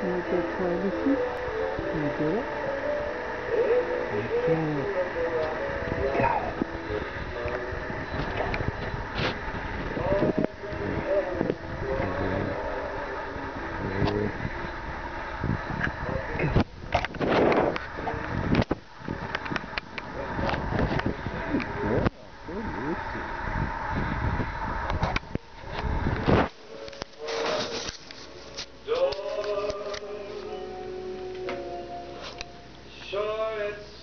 Can I get privacy? Can I get it? I can. Got it. Got it. okay it. Roads